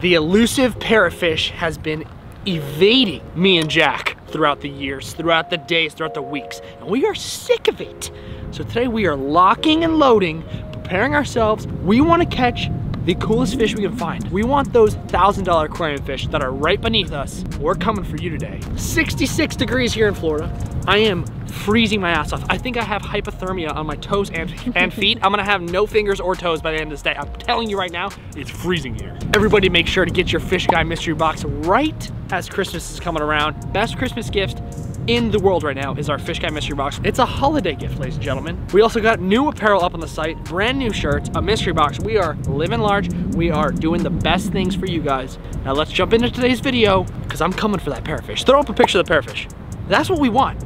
The elusive parrotfish has been evading me and Jack throughout the years, throughout the days, throughout the weeks, and we are sick of it. So today we are locking and loading, preparing ourselves. We want to catch the coolest fish we can find. We want those $1,000 aquarium fish that are right beneath us. We're coming for you today. 66 degrees here in Florida. I am freezing my ass off. I think I have hypothermia on my toes and, and feet. I'm gonna have no fingers or toes by the end of this day. I'm telling you right now, it's freezing here. Everybody make sure to get your Fish Guy mystery box right as Christmas is coming around. Best Christmas gift in the world right now is our Fish Guy mystery box. It's a holiday gift, ladies and gentlemen. We also got new apparel up on the site, brand new shirts, a mystery box. We are living large. We are doing the best things for you guys. Now let's jump into today's video because I'm coming for that parrotfish. Throw up a picture of the parrotfish. That's what we want.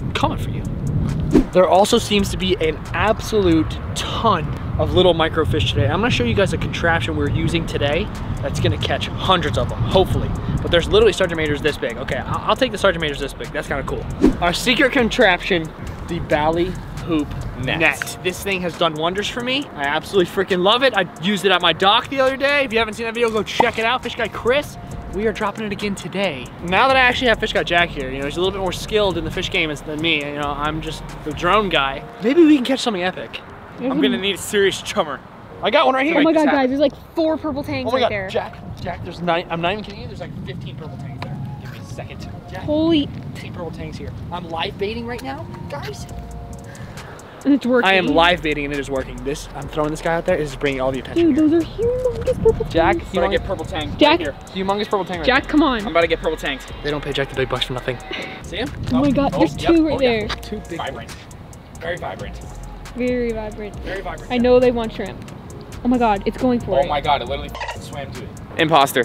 I'm coming for you. There also seems to be an absolute ton of little microfish today. I'm gonna show you guys a contraption we're using today that's gonna catch hundreds of them, hopefully. But there's literally sergeant majors this big. Okay, I'll, I'll take the sergeant majors this big. That's kind of cool. Our secret contraption, the Bally Hoop Net. net. This thing has done wonders for me. I absolutely freaking love it. I used it at my dock the other day. If you haven't seen that video, go check it out. Fish guy Chris we are dropping it again today. Now that I actually have Fish Guy Jack here, you know, he's a little bit more skilled in the fish game than me. You know, I'm just the drone guy. Maybe we can catch something epic. I'm gonna need a serious chummer. I got one right here. Oh my god, guys, there's like four purple tangs Oh my right god, there. Jack, Jack, there's nine, I'm not even kidding you, there's like 15 purple tangs there. Give me a second. Jack, Holy, 15 purple tangs here. I'm live baiting right now, guys. and it's working. I am live baiting and it is working. This, I'm throwing this guy out there, it is bringing all the attention Dude, here. those are humongous purple Jack, tangs. you I'm want gonna get purple tang. Jack, Right here. humongous purple tang right Jack, come on. I'm about to get purple tangs. They don't pay Jack the big bucks for nothing. See him? Oh my god, oh, there's yep. two right Oh, yeah. there. Two big Vibrant. Very vibrant. Very vibrant. Very vibrant. I know they want shrimp. Oh my god, it's going for Oh it. my god, it literally swam to it. Imposter.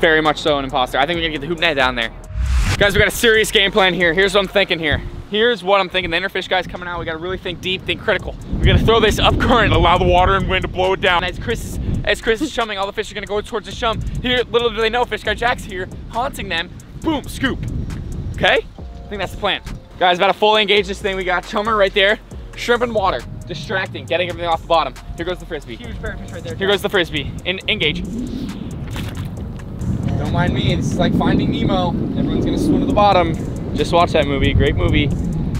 Very much so an imposter. I think we're gonna get the hoop net down there. Guys, we got a serious game plan here. Here's what I'm thinking here. Here's what I'm thinking. The interfish guy's coming out. We gotta really think deep, think critical. We're gonna throw this up current, allow the water and wind to blow it down. As Chris is, as Chris is chumming, all the fish are gonna go towards the chum. Here, little do they know, fish guy Jack's here, haunting them. Boom, scoop. Okay? I think that's the plan. Guys, about to fully engage this thing. We got chummer right there, shrimp and water, distracting, getting everything off the bottom. Here goes the frisbee. Huge parrotfish right there. Here goes the frisbee. In, engage. Don't mind me. It's like Finding Nemo. Everyone's gonna swim to the bottom. Just watch that movie. Great movie.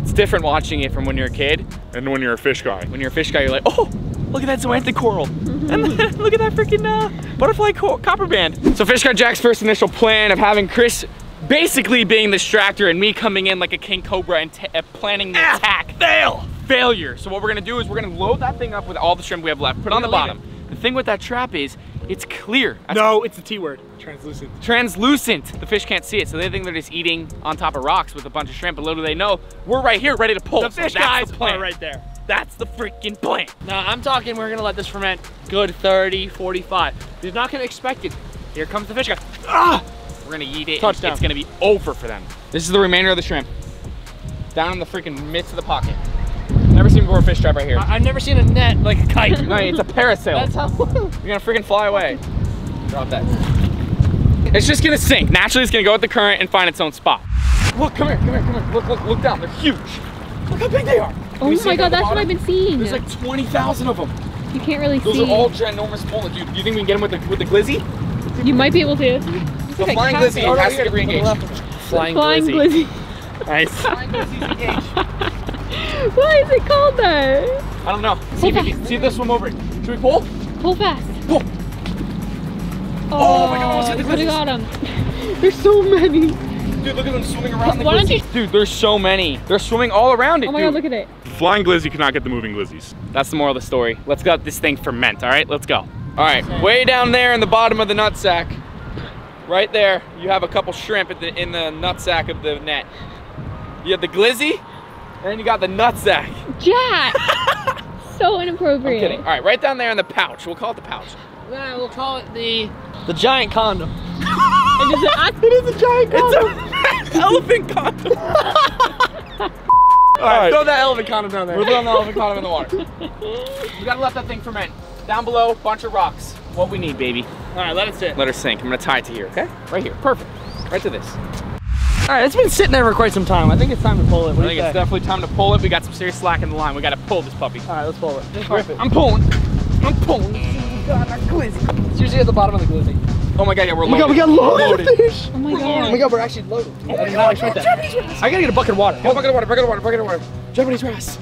It's different watching it from when you're a kid. And when you're a fish guy. When you're a fish guy, you're like, oh, look at that zoanthid coral. and look at that freaking uh, butterfly co copper band. So Fish Guy Jack's first initial plan of having Chris basically being the distractor and me coming in like a king cobra and uh, planning the attack. Fail! Failure. So what we're gonna do is we're gonna load that thing up with all the shrimp we have left. Put it on the bottom. The thing with that trap is, it's clear. That's No, it's the T word. Translucent. translucent. The fish can't see it, so they think they're just eating on top of rocks with a bunch of shrimp. But little do they know, we're right here, ready to pull. The fish guys the plan. are right there. That's the freaking plan. Now I'm talking we're gonna let this ferment good 30, 45. You're not gonna expect it. Here comes the fish guy. Ah! We're gonna eat it. Touchdown. It's gonna be over for them. This is the remainder of the shrimp. Down in the freaking midst of the pocket. Never seen a fish trap right here. I- I've never seen a net like a kite. no, it's a parasail. That's how. You're gonna freaking fly away. Drop that. It's just gonna sink. Naturally, it's gonna go with the current and find its own spot. Look, come here, come here, come here. Look, look, look down. They're huge. Look how big they are. Can Oh my god, the that's what? I've been seeing. There's like 20,000 of them. you can't really see. Those are all ginormous mullet, dude. Do you think we can get them with the with the glizzy? you might be able to. The flying glizzy has to get to the re-engaged. Flying, Flying glizzy. glizzy. Nice. Flying glizzy's engaged. Why is it called that? I don't know. See if, you can, see if they swim over it. Should we pull? Pull fast. Pull. Oh, my God, almost hit the could have glizzies. got him. There's so many. Dude, look at them swimming around the Why don't glizzy. Dude, there's so many. They're swimming all around it, Oh my dude. god, look at it. Flying glizzy cannot get the moving glizzies. That's the moral of the story. Let's let this thing ferment, all right? Let's go. All right, way down there in the bottom of the nut sack, right there, you have a couple shrimp in the, in the nutsack of the net. You have the glizzy, and then you got the nutsack. Jack! so I'm inappropriate. kidding. All right, right down there in the pouch. We'll call it the pouch. Yeah, we'll call it the the giant condom. And is it, It is a giant condom. It's an elephant condom. All right, throw that elephant condom down there. We're throwing the elephant condom in the water. We gotta let that thing ferment. Down below, bunch of rocks. What we need, baby. All right, let it sit. Let her sink. I'm gonna tie it to here, okay? Right here. Perfect. Right to this. All right, it's been sitting there for quite some time. I think it's time to pull it. I What do think it's say? definitely time to pull it. We got some serious slack in the line. We gotta pull this puppy. All right, let's pull it. Just All rip it. I'm pulling. I'm pulling. god, our glizzy. It's usually at the bottom of the glizzy. Oh my god, yeah, we're Oh my god, we got loaded of fish. Oh my Oh my god. god, we're actually loaded. I did not expect that. I gotta get a bucket of water. Oh, bucket of water, bucket of water, bucket of water. Japanese wrasse.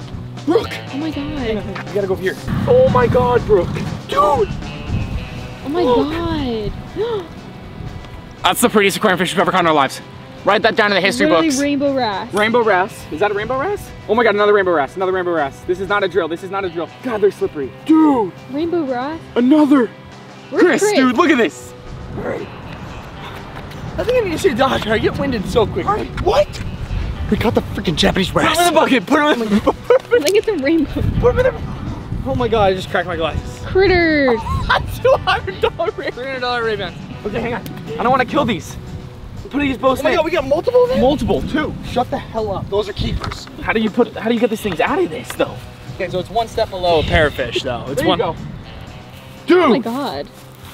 Brooke. Oh my god. You gotta go over here. Oh my god, Brooke. Dude. Oh my god. That's the prettiest aquarium fish we've ever caught in our lives. Write that down in the history Literally books. rainbow wrasse. Rainbow wrasse. Is that a rainbow wrasse? Oh my god, another rainbow wrasse. Another rainbow wrasse. This is not a drill. This is not a drill. God, they're slippery. Dude, Rainbow wrasse. another. Where's Chris, dude, look at this. I think I need to see a doctor. I get winded so quick. What? We caught the freaking Japanese Put him in the bucket. Put him in the I think it's a rainbow. Put him in the. Oh my god, I just cracked my glasses. Critters. Two hundred dollar Ray. Three hundred dollar Ray-Bans. Okay, hang on. I don't want to kill these. Put these both Oh my in. god, we got multiple of them? Multiple, two. Shut the hell up. Those are keepers. How do you put? How do you get these things out of this though? Okay, so it's one step below a parrotfish, though. It's There one. you go. Oh my god.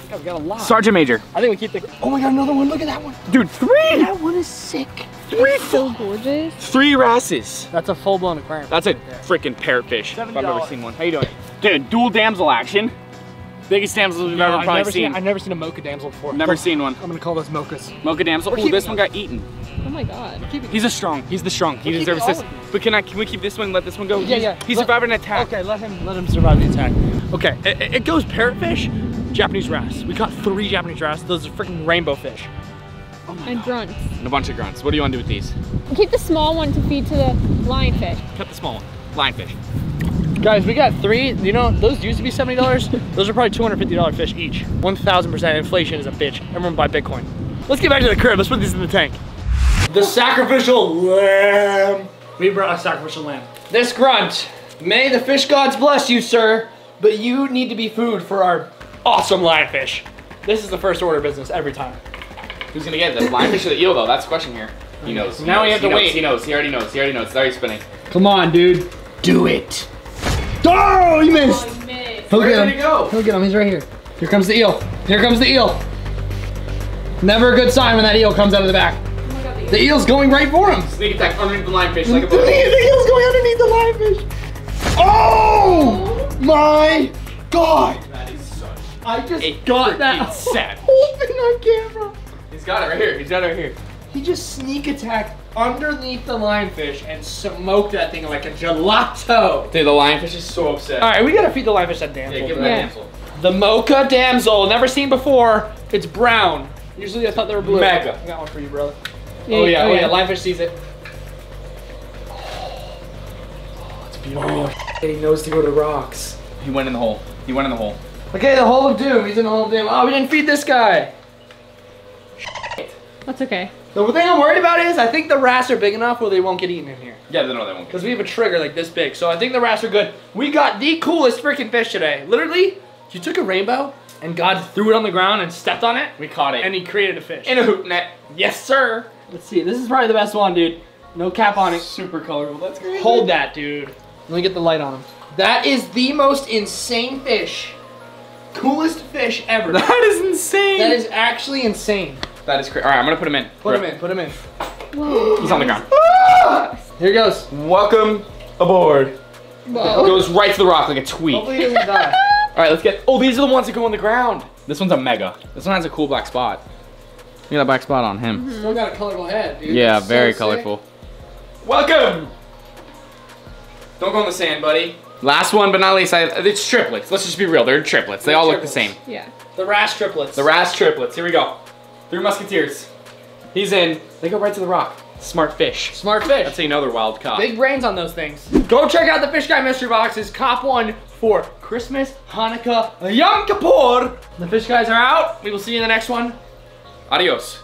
God, we got a lot. Sergeant Major. I think we keep the. Oh my god, another one. Look at that one. Dude, three. That one is sick. Three. So gorgeous. Three wrasses. That's a full blown aquarium. That's a freaking parrotfish. If I've ever $70. seen one. How you doing? Dude, dual damsel action. Biggest damsels we've ever I've probably never seen. I've never seen a mocha damsel before. Never seen one. I'm gonna call those mochas. Mocha damsel. We're Oh, this keeping one got eaten. Oh my god. He's a strong. He's the strong. He deserves keeping this. all of these. But can I? Can we keep this one? and Let this one go? Yeah, He's- yeah. He survived an attack. Okay, let him let him survive the attack. Okay, it, it- it goes parrotfish, Japanese wrasse. We caught three Japanese wrasse. Those are freaking rainbow fish. Oh and grunts. And a bunch of grunts. What do you want to do with these? Keep the small one to feed to the lionfish. Cut the small one. Lionfish. Guys, we got three. You know, those used to be seventy dollars. those are probably two hundred fifty dollar fish each. One thousand percent inflation is a bitch. Everyone buy Bitcoin. Let's get back to the crib. Let's put these in the tank. The sacrificial lamb. We brought a sacrificial lamb. This grunt. May the fish gods bless you, sir. But you need to be food for our awesome lionfish. This is the first order of business every time. Who's gonna get this? Lionfish or the eel though? That's the question here. He knows. He Now we knows, have he to knows, wait. He knows. He already knows. He already knows. It's already spinning. Come on, dude. Do it. Oh, you missed. Oh, Look Where at did him. he go? Look at him, he's right here. Here comes the eel. Here comes the eel. Never a good sign when that eel comes out of the back. The eel's going right for him. Sneak attack underneath the lionfish like a The, boat. the eel's going underneath the lionfish. Oh my god. That is such I just a got that freaking savage. whole thing on camera. He's got it right here. He's got it right here. He just sneak attacked underneath the lionfish and smoked that thing like a gelato. Dude, the lionfish is so upset. All right, we gotta feed the lionfish that damsel. Yeah, give him Yeah. that damsel. The mocha damsel, never seen before. It's brown. Usually I thought they were blue. Mega. I got one for you, brother. oh yeah, oh yeah, lionfish sees it. Oh, it's beautiful. And he knows to go to rocks. He went in the hole. He went in the hole. Okay, the hole of doom. He's in the hole of doom. Oh, we didn't feed this guy. That's okay. The thing I'm worried about is I think the rats are big enough where they won't get eaten in here. Yeah, no, they won't. Because we have a trigger like this big. So I think the rats are good. We got the coolest freaking fish today. Literally, you took a rainbow and God threw it on the ground and stepped on it. We caught it. And he created a fish. in a hoop net. yes, sir. Let's see. This is probably the best one, dude. No cap on it. Super colorful. That's great. Hold that, dude. Let me get the light on him. That is the most insane fish. Coolest fish ever. That is insane. That is actually insane. That is crazy. All right, I'm gonna put him in. Put him in. Put him in. Whoa. He's on the ground. Ah! Here he goes. Welcome aboard. Whoa. Goes right to the rock like a tweet. Hopefully he doesn't die. All right, let's get. Oh, these are the ones that go on the ground. This one's a mega. This one has a cool black spot. Look at that black spot on him. Still got a colorful head, dude. Yeah, That's so very sick. colorful. Welcome. Don't go in the sand, buddy. Last one, but not least, I, it's triplets. Let's just be real. They're triplets. They They're all look the same. Yeah. The Wrasse triplets. The Wrasse triplets. Here we go. Three musketeers. He's in. They go right to the rock. Smart fish. Smart fish. That's how you know wild caught. Big brains on those things. Go check out the Fish Guy mystery boxes. Cop one for Christmas, Hanukkah, Yom Kippur. The Fish Guys are out. We will see you in the next one. Adios.